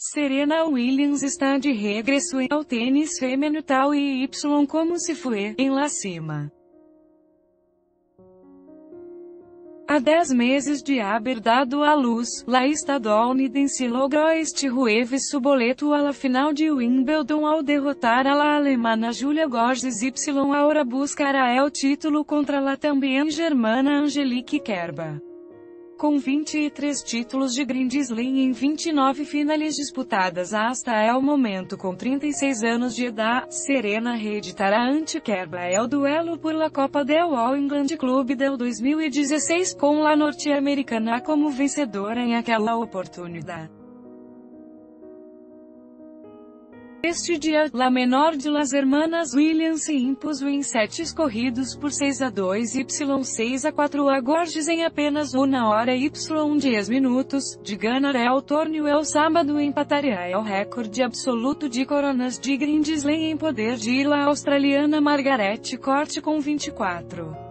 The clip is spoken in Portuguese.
Serena Williams está de regresso ao tênis feminino tal e Y como se foi, em lá cima. Há dez meses de haber dado à luz, la estadunidense logrou este rueve su boleto à la final de Wimbledon ao derrotar a la alemana Julia Gorges Y ahora buscará el título contra la também germana Angelique Kerber. Com 23 títulos de Grand Slam em 29 finais disputadas. Hasta é o momento com 36 anos de idade, Serena reeditará ante Kerber el duelo por la Copa del All England Club del 2016 com la norte-americana como vencedora em aquela oportunidade. Este dia, La menor de las hermanas Williams se impôs em sete corridos por 6 a 2 y 6 a 4 a Gorges em apenas uma hora y 10 minutos, de ganar el torneo el sábado empataria el recorde absoluto de coronas de Grand Slam em poder de la australiana Margaret Court com 24.